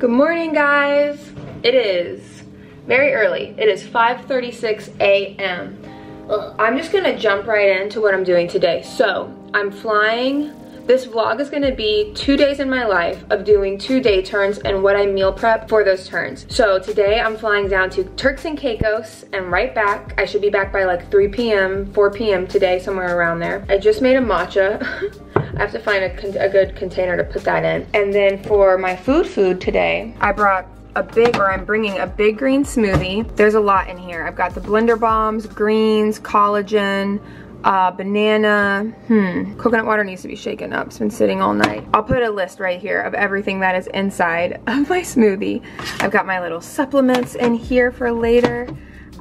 Good morning, guys. It is very early. It is 5.36 a.m. I'm just gonna jump right into what I'm doing today. So, I'm flying this vlog is gonna be two days in my life of doing two day turns and what I meal prep for those turns. So today I'm flying down to Turks and Caicos and right back. I should be back by like 3 p.m., 4 p.m. today, somewhere around there. I just made a matcha. I have to find a, a good container to put that in. And then for my food food today, I brought a big, or I'm bringing a big green smoothie. There's a lot in here. I've got the blender bombs, greens, collagen, uh, banana, hmm, coconut water needs to be shaken up. It's been sitting all night. I'll put a list right here of everything that is inside of my smoothie. I've got my little supplements in here for later.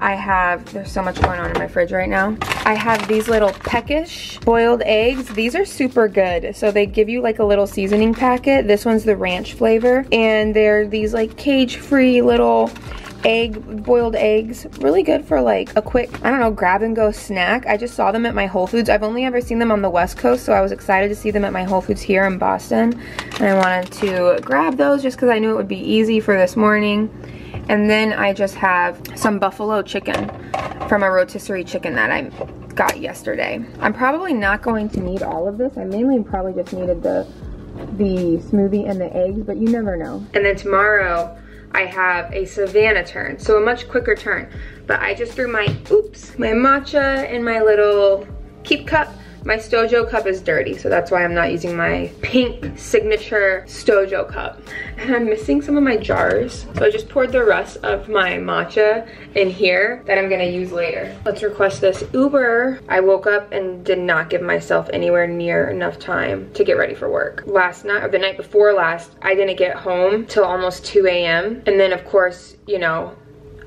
I have, there's so much going on in my fridge right now. I have these little peckish boiled eggs. These are super good. So they give you like a little seasoning packet. This one's the ranch flavor. And they're these like cage-free little egg, boiled eggs. Really good for like a quick, I don't know, grab and go snack. I just saw them at my Whole Foods. I've only ever seen them on the West Coast, so I was excited to see them at my Whole Foods here in Boston. And I wanted to grab those just because I knew it would be easy for this morning. And then I just have some buffalo chicken from a rotisserie chicken that I got yesterday. I'm probably not going to need all of this. I mainly probably just needed the the smoothie and the eggs, but you never know. And then tomorrow, I have a Savannah turn, so a much quicker turn. But I just threw my, oops, my matcha in my little keep cup my Stojo cup is dirty, so that's why I'm not using my pink signature Stojo cup. And I'm missing some of my jars, so I just poured the rest of my matcha in here that I'm gonna use later. Let's request this Uber. I woke up and did not give myself anywhere near enough time to get ready for work. Last night, or the night before last, I didn't get home till almost 2 a.m. And then of course, you know,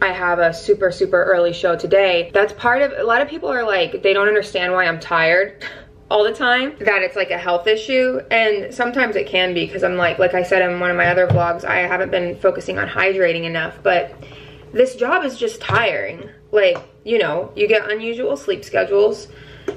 I have a super, super early show today. That's part of, a lot of people are like, they don't understand why I'm tired all the time, that it's like a health issue. And sometimes it can be because I'm like, like I said in one of my other vlogs, I haven't been focusing on hydrating enough, but this job is just tiring. Like, you know, you get unusual sleep schedules.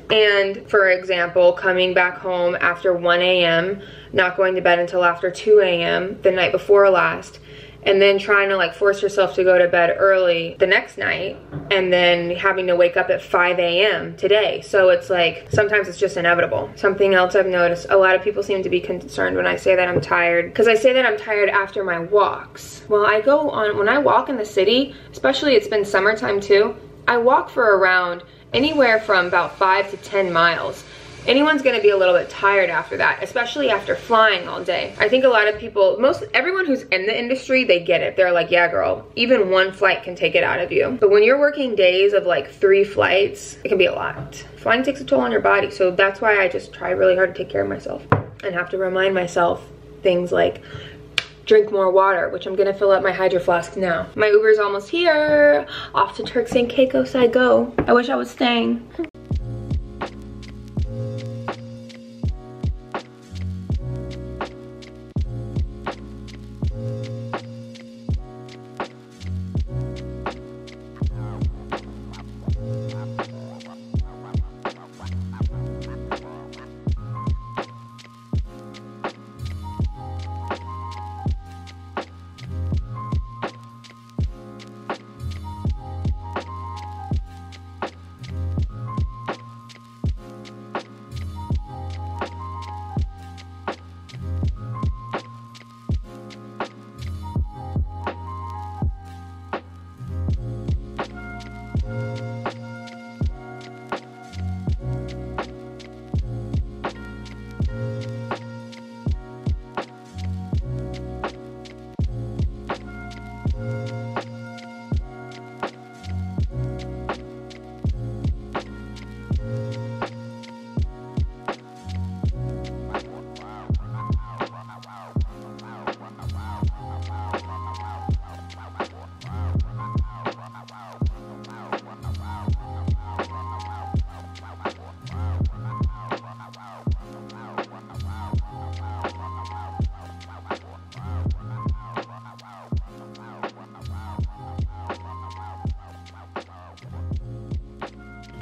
And for example, coming back home after 1 a.m., not going to bed until after 2 a.m. the night before last, and then trying to like force yourself to go to bed early the next night and then having to wake up at 5 a.m. today. So it's like sometimes it's just inevitable. Something else I've noticed, a lot of people seem to be concerned when I say that I'm tired because I say that I'm tired after my walks. Well, I go on, when I walk in the city, especially it's been summertime too, I walk for around anywhere from about five to 10 miles anyone's gonna be a little bit tired after that, especially after flying all day. I think a lot of people, most, everyone who's in the industry, they get it. They're like, yeah, girl, even one flight can take it out of you. But when you're working days of like three flights, it can be a lot. Flying takes a toll on your body. So that's why I just try really hard to take care of myself and have to remind myself things like drink more water, which I'm gonna fill up my hydro flask now. My Uber's almost here. Off to Turks and Caicos I go. I wish I was staying.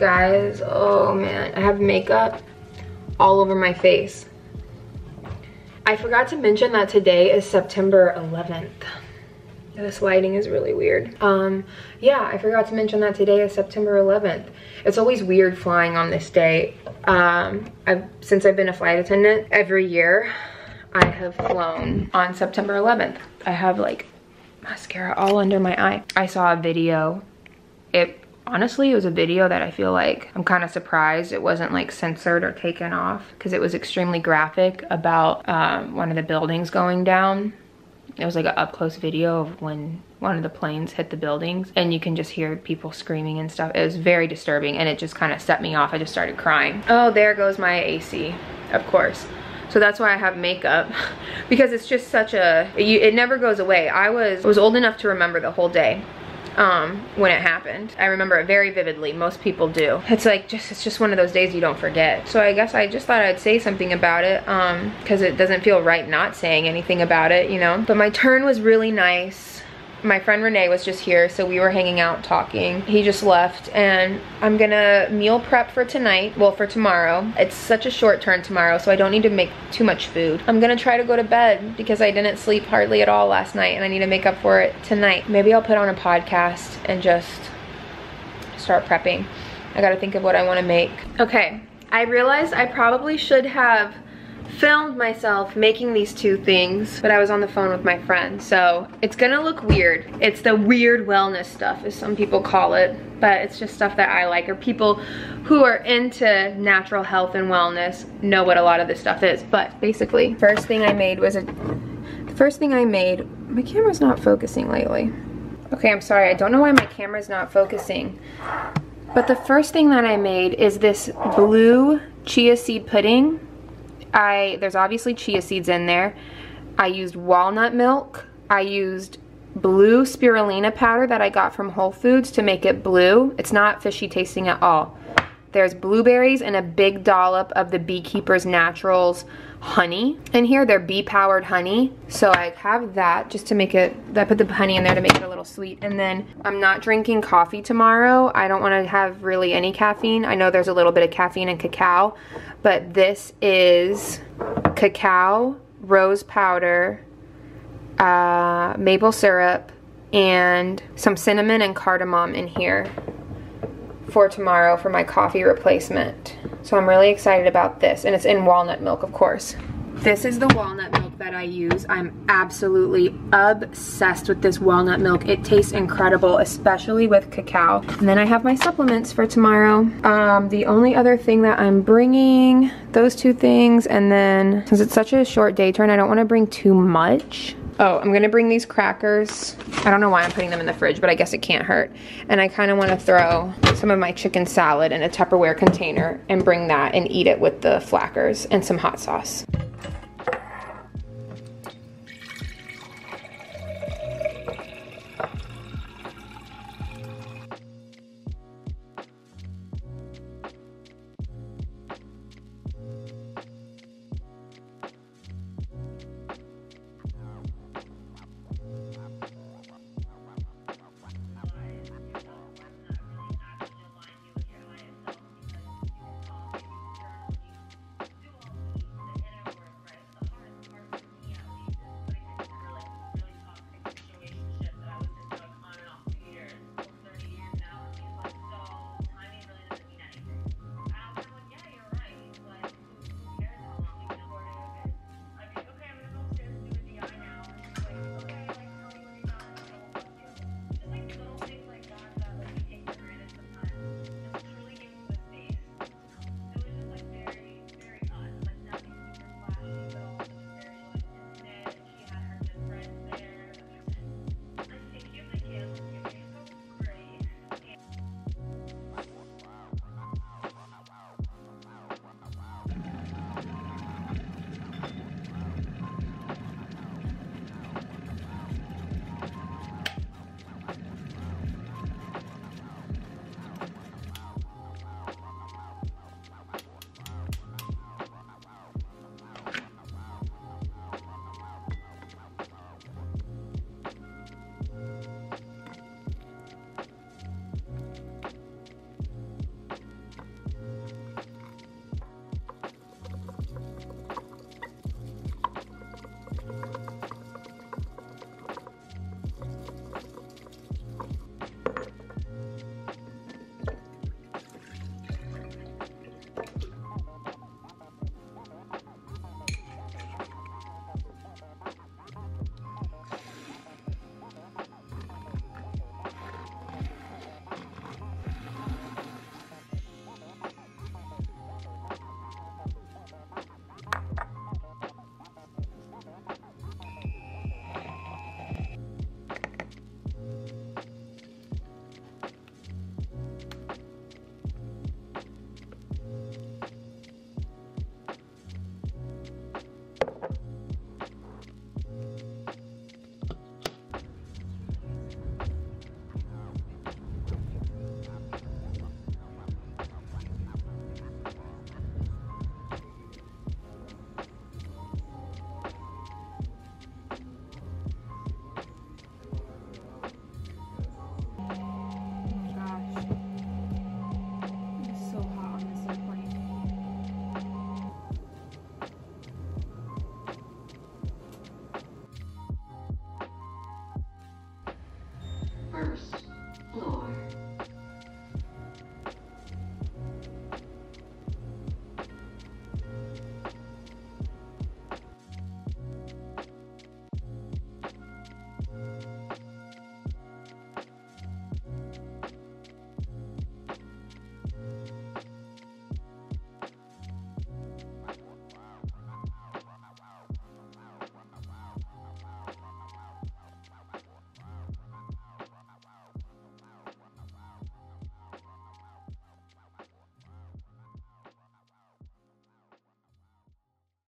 Guys, oh man, I have makeup all over my face. I forgot to mention that today is September 11th. This lighting is really weird. Um, yeah, I forgot to mention that today is September 11th. It's always weird flying on this day. Um, I've, since I've been a flight attendant, every year I have flown on September 11th. I have like mascara all under my eye. I saw a video. It honestly it was a video that I feel like I'm kind of surprised it wasn't like censored or taken off because it was extremely graphic about um, one of the buildings going down it was like an up close video of when one of the planes hit the buildings and you can just hear people screaming and stuff. It was very disturbing and it just kind of set me off. I just started crying. Oh, there goes my AC, of course. So that's why I have makeup because it's just such a, it never goes away. I was, was old enough to remember the whole day um, when it happened. I remember it very vividly. Most people do. It's like just it's just one of those days you don't forget. So I guess I just thought I'd say something about it because um, it doesn't feel right not saying anything about it, you know. But my turn was really nice my friend Renee was just here, so we were hanging out talking. He just left, and I'm gonna meal prep for tonight, well, for tomorrow. It's such a short turn tomorrow, so I don't need to make too much food. I'm gonna try to go to bed because I didn't sleep hardly at all last night, and I need to make up for it tonight. Maybe I'll put on a podcast and just start prepping. I gotta think of what I wanna make. Okay, I realized I probably should have filmed myself making these two things, but I was on the phone with my friend, so it's gonna look weird. It's the weird wellness stuff, as some people call it, but it's just stuff that I like, or people who are into natural health and wellness know what a lot of this stuff is. But basically, first thing I made was a, the first thing I made, my camera's not focusing lately. Okay, I'm sorry, I don't know why my camera's not focusing. But the first thing that I made is this blue chia seed pudding I there's obviously chia seeds in there. I used walnut milk. I used blue spirulina powder that I got from Whole Foods to make it blue. It's not fishy tasting at all. There's blueberries and a big dollop of the Beekeeper's Naturals honey in here. They're bee-powered honey. So I have that just to make it, I put the honey in there to make it a little sweet. And then I'm not drinking coffee tomorrow. I don't want to have really any caffeine. I know there's a little bit of caffeine in cacao, but this is cacao, rose powder, uh, maple syrup, and some cinnamon and cardamom in here for tomorrow for my coffee replacement. So I'm really excited about this. And it's in walnut milk, of course. This is the walnut milk that I use. I'm absolutely obsessed with this walnut milk. It tastes incredible, especially with cacao. And then I have my supplements for tomorrow. Um, the only other thing that I'm bringing, those two things, and then since it's such a short day turn, I don't want to bring too much. Oh, I'm gonna bring these crackers. I don't know why I'm putting them in the fridge, but I guess it can't hurt. And I kinda wanna throw some of my chicken salad in a Tupperware container and bring that and eat it with the flackers and some hot sauce. First.